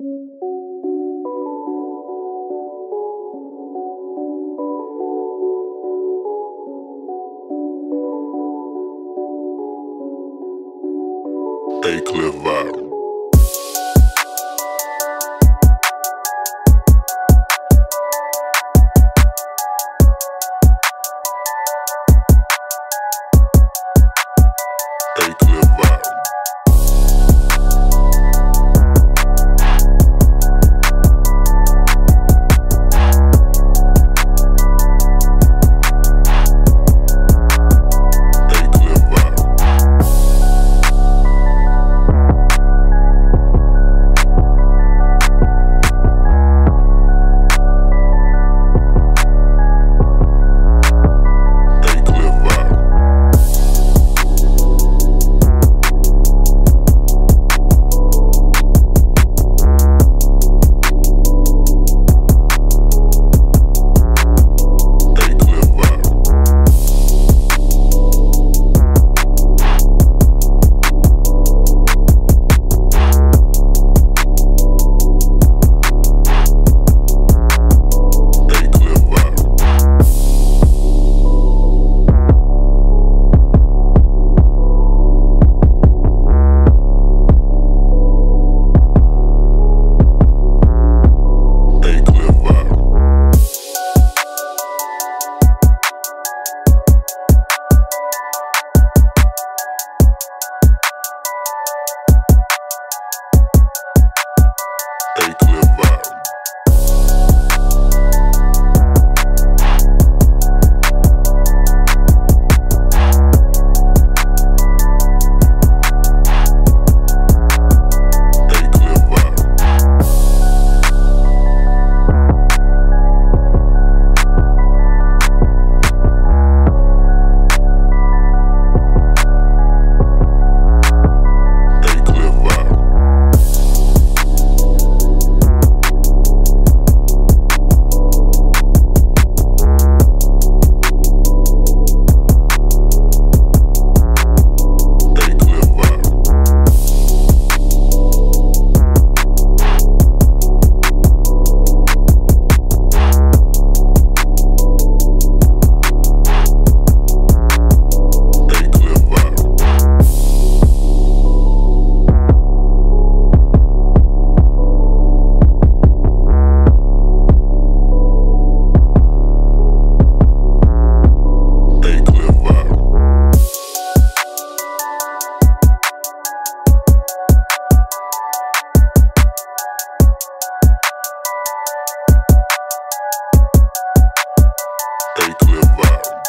A Cliff Viral. Love.